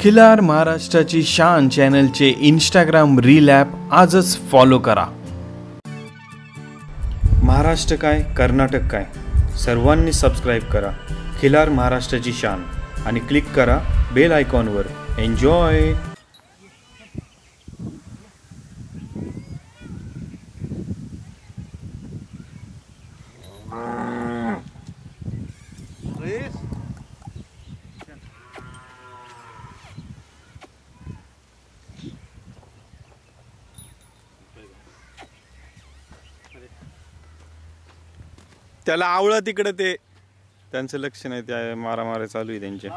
खिलार महाराष्ट्राची शान चॅनलचे इंस्टाग्राम रील ॲप आजच फॉलो करा. महाराष्ट्र काय कर्नाटक काय? सर्वांनी सबस्क्राईब करा. खिलार महाराष्ट्राची शान. आणि क्लिक करा बेल आयकॉनवर एन्जॉय त्याला आवळं तिकडं ते. त्यांचं लक्ष नाही त्या मारामाऱ्या चालू आहे त्यांचे.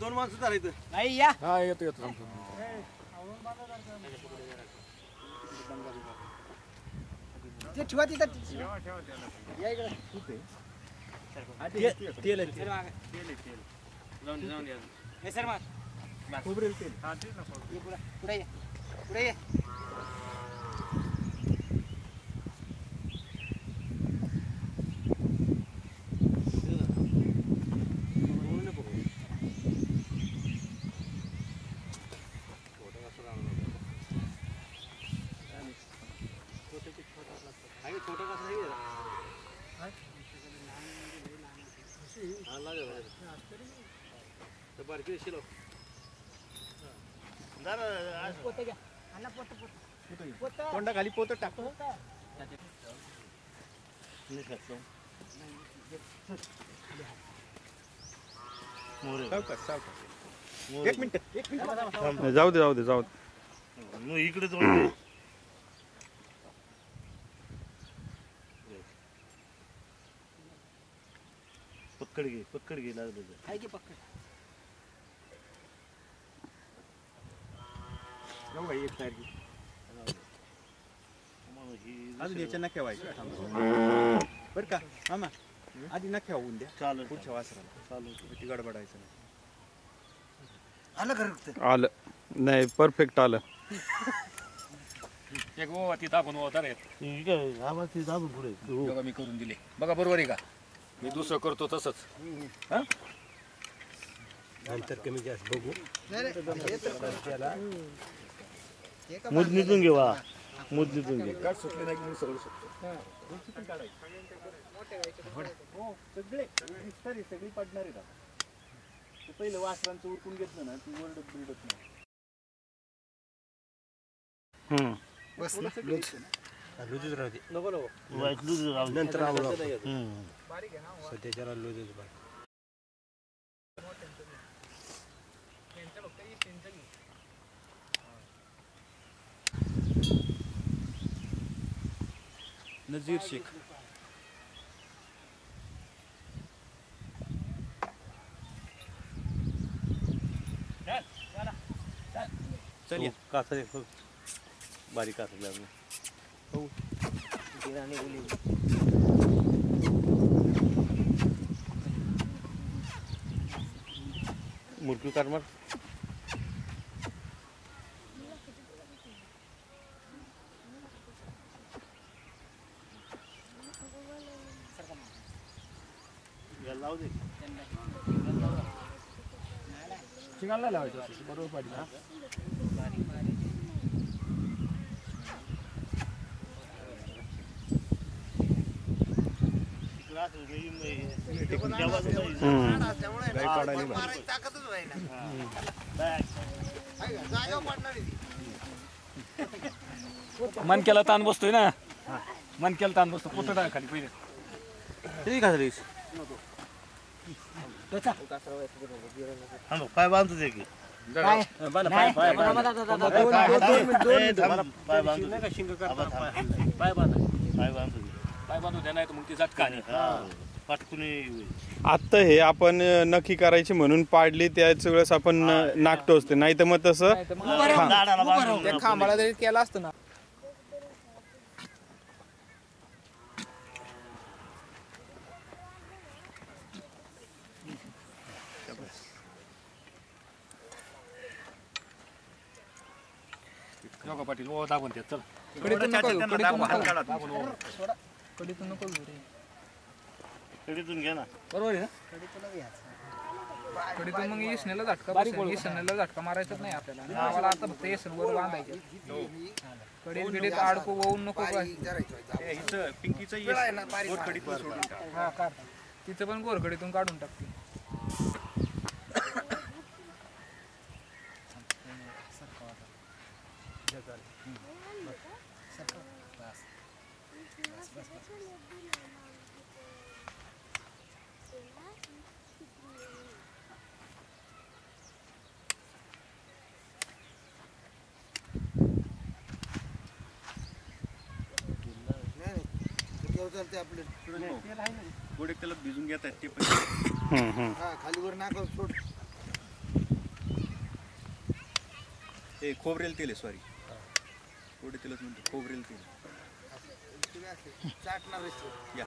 दोन माणसं चालायचं नाही या. हा येतो येतो. ते ठेवा तिथं. या इकडे. तेल आहे, तेल. ये पोतं घ्या. अण्णा पोतं पोतं. पोतं. तोंडा खाली पोत. एक मिनिट एक मिनिट. जाऊ दे जाऊ दे जाऊ दे. मग इकडे जाऊन पक्कड घे पक्कड घे लागलं तर. ही अजून याच्या नख्या व्हायच्या. थांब. बरं का? मामा आधी नख्या होऊन द्या. पुढच्या वासराला. चालेल. ती गडबडायचं नाही. आलं खरं आलं. नाही परफेक्ट आलं. एक ओवा ती दाबून ओवा तर ठीक आहे आवाज ते दाबून पुढे. हो. बघा मी करून दिले. बघा बरोबर आहे का? मी दुसरं करतो तसंच. नंतर कमी जास्त बघू. वा मुदनीतून घे गाठ सुटली नाही की मी सगळं सुटतो हो सगळे विस्तारी सगळी पडणार आहे ते पहिलं वासरांचं उरकून घेतलं ना ती ओरडत बिरडत नाही हम्म. बस ना लुजूच राहते नको. नंतर. सध्याच्याला लुजूच बाय नजीर शेख. चल हो, कासर आहे, हो. बारीक कासर लागलं मुरकू कार मार याला लावू दे. शिंगाला लावायचं बरोबर पाहिजे. ताकदच ना मनक्याला ताण बसतोय ना? मनक्याला ताण बसतो. पोतं टाका खाली पहिले. किती कासरीस थांब पाय बांधतो ते की. नाही. ए, थांब, पाय बांधतो ते. थांब. पाय. बांधतो ते. हा. पटकुनी. आत्ता हे आपण अं, नक्की करायची म्हणून पाडली त्याच वेळेस आपण अं, नाक टोचते नाही तर मग तसं बांधून खांबाला जरी केला असतो ना नका पाटील ओवा दाबून द्या चल. कडीतून नको घेऊ, कडीतून नको. घेऊ. दाबून ओवा कडीतून नको घेऊ रे. कडीतून घे ना. बरोबर आहे ना? कडीतून. कडीतून मग इसण्याला झटका बसेल. इसण्याला झटका मारायचाच नाही आपल्याला. आता फक्त येसन वर बांधायचे. कडीत गिडीत अडकू वाहून नको काय? ते पिंकीचं गोरखडीतून सोडून टाक. हा काढ. तिचं पण गोरकडीतून काढून टाकते. गोडे त्याला भिजून घेतात ते पण. खालीवर नाका सोड. ते खोबरेल तेल आहे सॉरी गोडे तेलच म्हणतो खोबरेल तेल. चाटणार या.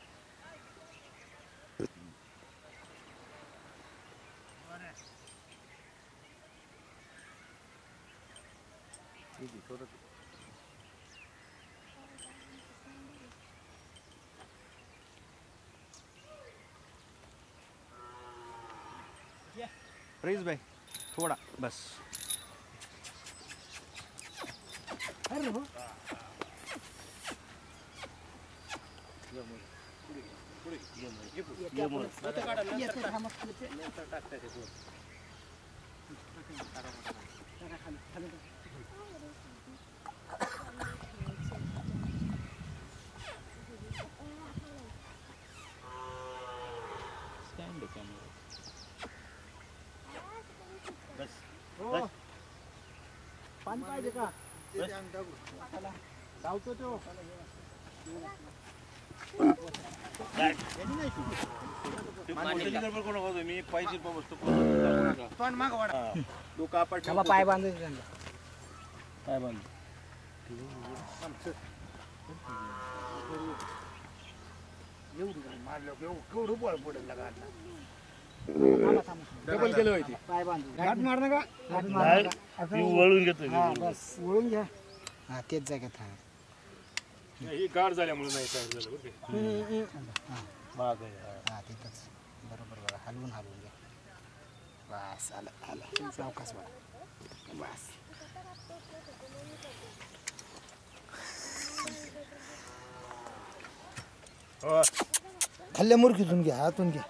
रईस भाई थोडा बस अरे हो टाकता पाणी पाहिजे का? धावतो तो मी पाहिजे पण माग वाढा तू. कापड पाय बांधायचं पाय बांध. येऊ मारलं केवढं बळ पडेल लागा डबल केलं होती पाय बांधून. घाट मार नका घाट मार नका आता वळून घेतो हा बस वळून घ्या. हा तेच जागेत राहा ही गाड झाल्यामुळे नाही तयार झालं बरं का. हा. तिथंच. बरोबर बघा हलवून हलवून घ्या. बस आलं आलं. सावकाश बघा. बस. खाल्ल्या मुरखीतून घ्या हातून घ्या.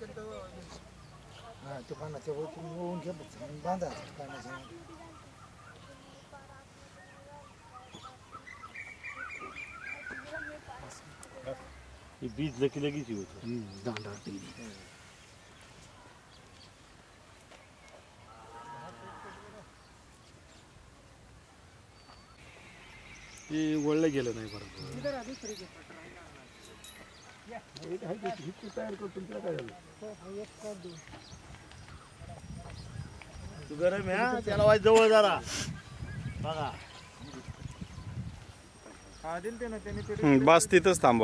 हा ते पानाच्या वरतून ओळून घ्या बघ. बांधा पानाच्या बीज लकी लगेच होतं ते वळलं गेलं नाही बरोबर आहे त्याला जवळ जरा बघा हा दिल ते ना बस तिथंच थांब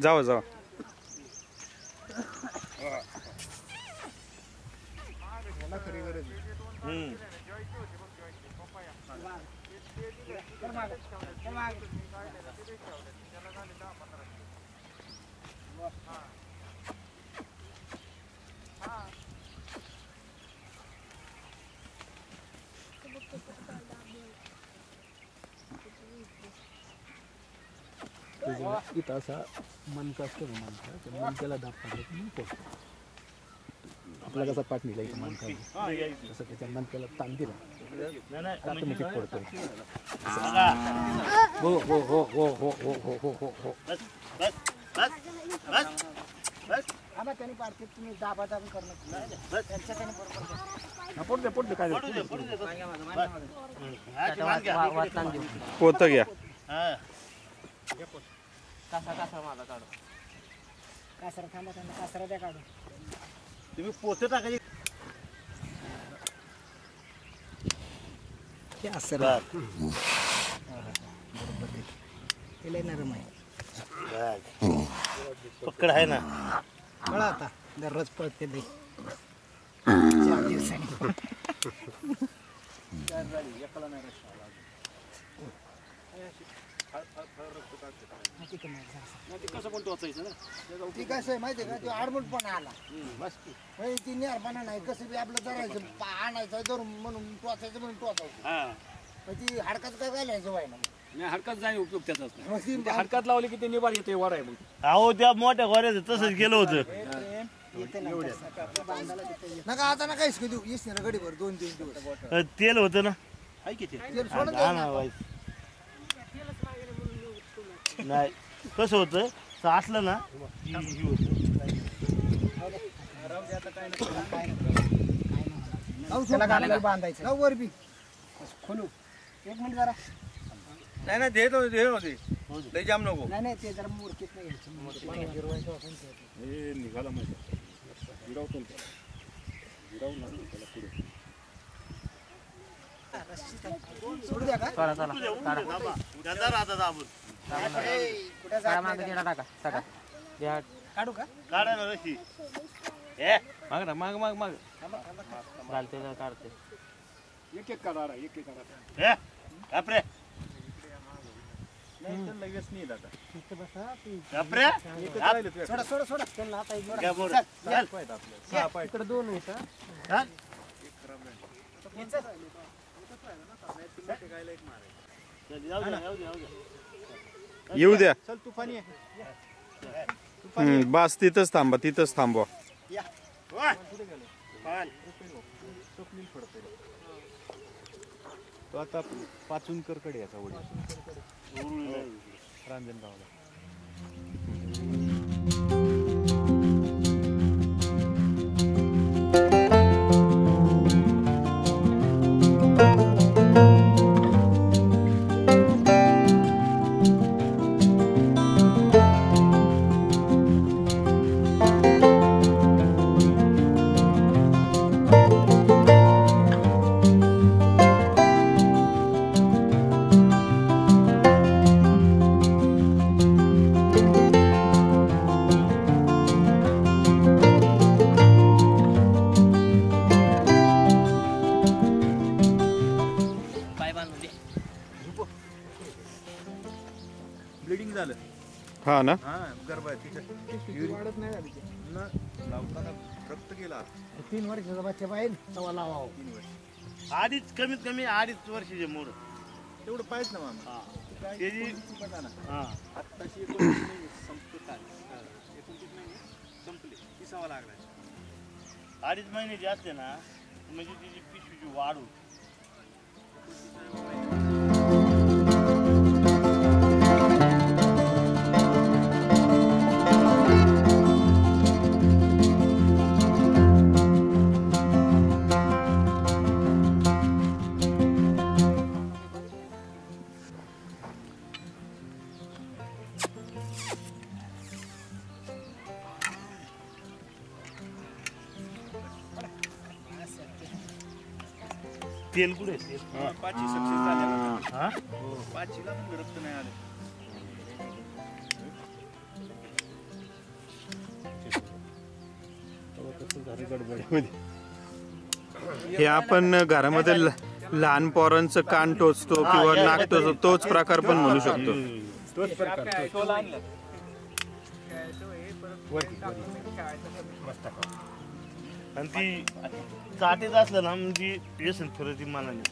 त्याला जाव. इथं असा मनका असतो मनका त्या मनक्याला दाब पाडला की पोचतो आपला कसा पाठ निघला इथं मनका हा, या इथे. तसं त्याच्या मनक्याला ताण दिला. नाही, नाही, ऑटोमॅटिक पडतो. हो हो हो हो हो हो हो हो हो हो. बस बस बस बस बस. थांबा त्यांनी पाडते तुम्ही दाबा दाबी करणं त्यांच्या त्याने बरोबर काय पडू दे पडू दे. हा, घ्या. पोतं घ्या. हा. कासरा थांबा त्यांना कासरा द्या काढून. तुम्ही पोते टाकायचे. असं. ते नरम आहे. पकड आहे ना. कळा आता. दररोज पळते दे चार दिवसांनी ते कसं पण टोचायचं ना ती कसं आहे माहिती आहे का? तो आडमुटपणा आला. म्हणजे ती नाही कसं बी आपलं धरायचं आणायचं धरून म्हणून टोचायचं म्हणून टोचायचं. हा. मग ती हाडकाचं काय घालायचं व्हाय ना नाही हडकात उपयोग त्याचाच हडकात लावले की ते निभार येते वर आहे मग. अहो त्या मोठ्या गोऱ्याचं तसंच केलं होतं. नका आता येस ना गडीभर दोन तीन दिवस तेल होतं ना? आहे की ते तेल सोडून ना बाई. नाही. कसं होतं? ना की हे होतं. त्याला बांधायचं. वर बी. खोलू. एक मिनिट जरा. नाही नाही देत होते देत होते. लय जाम नको. नाही नाही ते जरा मुरकीत नाही घ्यायचं गिरवायचं असेल तर. हे निघाला माहिती ना त्याला. त्याला पुढे. सोडू द्या का? दाबून. कुठे जात काढू का काढा ना रशी ए माग ना माग माग माग एक एक काढा एक एक काढा ए कापरे लगेच नाही आता कापरे सोडा सोडा सोडा त्यांना आता एक काय बोल चल. इकडे दोन आहेत येऊ द्या. चल तुफानी हम्म, बस तिथंच थांबा तिथंच थांबवा. तो आता पाचूनकरकडे याचा वडील. रांजणगावला. हा ना? हा गर्भ आहे तिच्या वाढत नाही झाली ती. न लावताना रक्त गेला. तीन वर्षाचा बच्चा पाहिजे तवा लावा अडीच कमीत कमी अडीच वर्षाचे मोर. तेवढं पाहिजे ना मामा. त्याची बघा ना हा. आत्ताशी एकोणतीस महिने संपत आले. एकोणतीस महिने संपले. तिसावा लागला. अडीच महिन्याची असते ना म्हणजे तिची पिशवीची वाढ होते. तेल कुठे तेल पाचशे सक्सेस झाल्या. ना. हा पाचशेला पण रक्त नाही आलं. हे आपण घरामध्ये लहान पोरांचं कान टोचतो किंवा नाक टोचतो तोच प्रकार पण म्हणू शकतो. हे आणि ती चाटीत असलं ना म्हणजे व्यसन फिरती मनाने.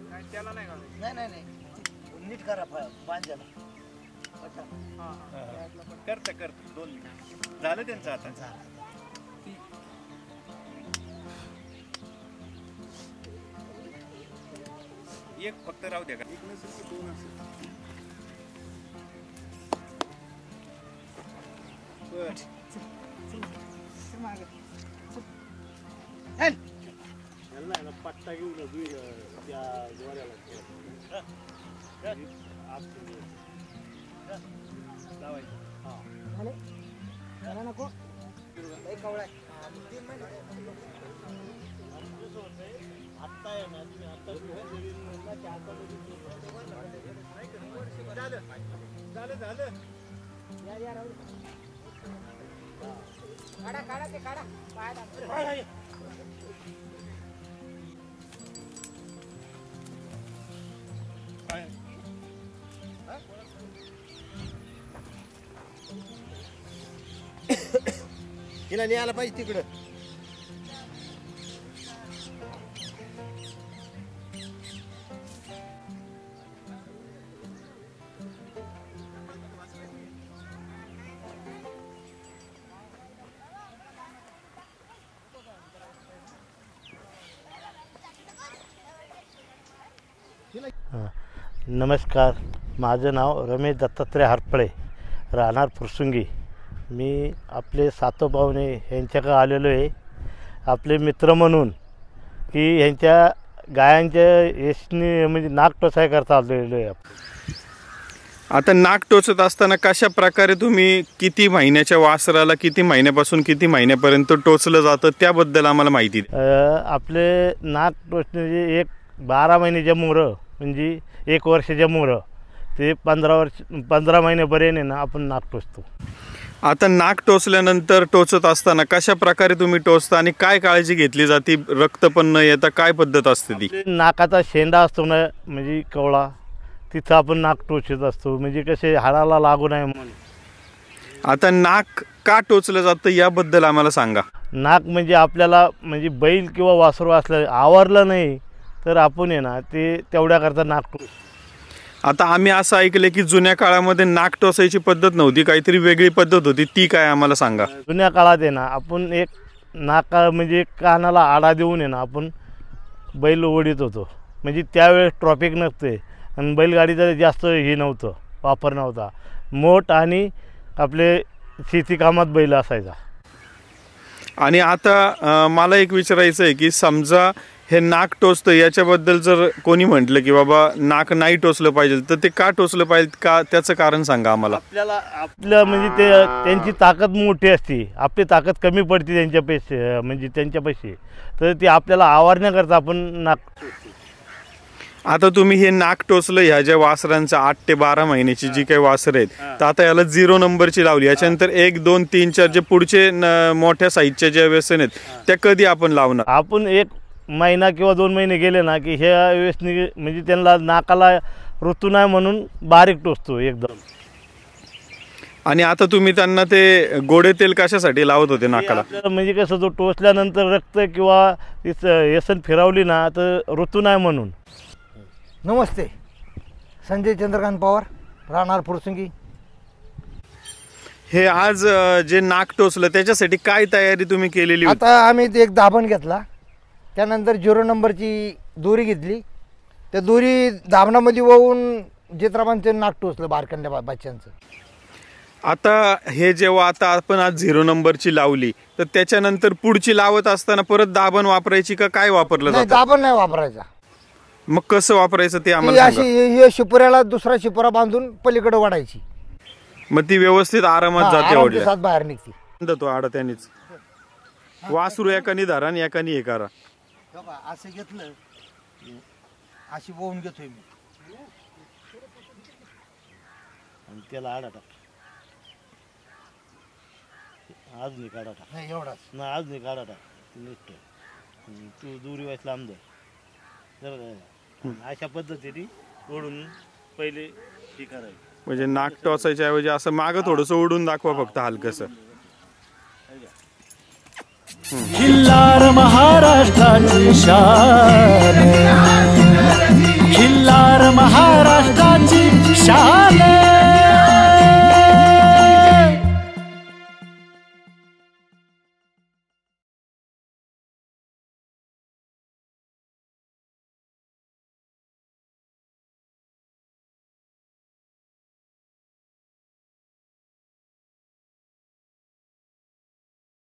नाही, त्याला नाही नाही नाही नाही नीट करा बांधायला करता करता दोन मिनिट. झालं त्यांचं आता? एक फक्त राहू द्या का? एक नसेल की दोन असेल पट्टा घेऊन त्या त्याला नको? कवळा आहे. हा, तीन महिने झालं झालं काढा काढा ते काढा पाय दाबा तिला न्यायला पाहिजे तिकडं. नमस्कार. माझं नाव रमेश दत्तात्रय हरपळे राहणार फुरसुंगी. मी आपले सातो पाहुणे यांच्याकडे आलेलो आहे. आपले मित्र म्हणून की ह्यांच्या गायांच्या यशनी म्हणजे नाक टोचाय करता आलेलो आहे आता नाक टोचत असताना कशा प्रकारे तुम्ही किती महिन्याच्या वासराला किती महिन्यापासून किती महिन्यापर्यंत टोचलं जातं त्याबद्दल आम्हाला माहिती द्या. अ, आपले नाक टोचण्याचे एक बारा महिन्याच्या मोरं म्हणजे एक वर्षाच्या मोरं. ते पंधरा वर्ष पंधरा महिन्यापर्यंत ना आपण नाक टोचतो. आता नाक टोचल्यानंतर टोचत असताना कशा प्रकारे तुम्ही टोचता आणि काय काळजी घेतली जाते? रक्त पण न येता काय पद्धत असते ती? ते नाकाचा शेंडा असतो ना म्हणजे कवळा तिथं आपण नाक टोचत असतो. म्हणजे कसे हाडाला लागू नये म्हणून. आता नाक का टोचलं जातं याबद्दल आम्हाला सांगा. नाक म्हणजे आपल्याला म्हणजे बैल किंवा वासरू असलं आवरलं नाही तर आपण आहे ना ते तेवढ्याकरता नाक टोच आता आम्ही असं ऐकलं की जुन्या काळामध्ये नाक टोचायची पद्धत नव्हती काहीतरी वेगळी पद्धत होती. ती काय आम्हाला सांगा. जुन्या काळात आहे ना आपण एक नाका म्हणजे कानाला आडा देऊन आहे ना आपण बैल ओढीत होतो. म्हणजे त्यावेळेस ट्रॉफिक नसते आणि बैलगाडीचं जास्त हे नव्हतं वापर नव्हता. मोठ आणि आपले शेती कामात बैल असायचा. आणि आता मला एक विचारायचं आहे की समजा हे नाक टोचतं याच्याबद्दल जर कोणी म्हटलं की बाबा नाक नाही टोचलं पाहिजे तर ते का टोचलं पाहिजे का त्याचं कारण सांगा आम्हाला. आपल्याला आपलं म्हणजे ते त्यांची ताकद मोठी असते. आपली ताकद कमी पडते त्यांच्यापेक्षा म्हणजे त्यांच्यापाशी तर ती आपल्याला आवारण्याकरता आपण नाक आता तुम्ही हे नाक टोचलं ह्या ज्या वासरांचं आठ ते बारा महिन्याची जी काही वासरं आहेत तर आता याला झिरो नंबरची लावली. याच्यानंतर एक दोन तीन चार जे पुढचे मोठ्या साईजच्या ज्या व्यसन आहेत त्या कधी आपण लावणार? आपण एक महिना किंवा दोन महिने गेले ना की ह्या वेळेसनी म्हणजे त्यांना नाकाला ऋतू नाही म्हणून बारीक टोचतो एकदम. आणि आता तुम्ही त्यांना ते गोडे तेल कशासाठी लावत होते नाकाला? म्हणजे कसं तो टोचल्यानंतर रक्त किंवा व्यसन फिरवली ना तर ऋतू नाही म्हणून. नमस्ते. संजय चंद्रकांत पवार राहणार फुरसुंगी. हे आज जे नाक टोचलं त्याच्यासाठी काय तयारी तुम्ही केलेली होती? आता आम्ही ते एक दाबण घेतला. त्यानंतर झिरो नंबरची दोरी घेतली. त्या दोरी दाबणामध्ये वाहून चित्राबांचं नाक टोचलं बारकंड्या बा- बच्चांचं आता हे जेव्हा आता आपण आज झिरो नंबरची लावली तर त्याच्यानंतर पुढची लावत असताना परत दाबण वापरायची का काय वापरलं नाही जातं? दाबण नाही वापरायचा. मग कसं वापरायचं ते ती आम्हाला अशी सांगा. हे शिपुऱ्याला दुसरा शिपुरा बांधून पलीकडे वाढायची मग ती व्यवस्थित आरामात हा, जाते आरामच्या आवडल्या साथ बाहेर निघते. तो आडा त्यानेच वासरू एकानी धरा आणि एकानी हे करा. असं घेतलं अशी वळून घेतोय मी. आणि त्याला आडा टाक. अजून एक आडा टाक. नाही एवढाच. ना अजून एक आडा टाक. नीट हम्म, तू दुरी वाईस लांब धर. जर का? अशा पद्धतीने ओढून पहिले हे करायचं. म्हणजे नाक टोचायच्या ऐवजी असं मागं थोडस ओढून दाखवा फक्त हलकस. खिल्लार महाराष्ट्राची शान. खिल्लार महाराष्ट्राची शान.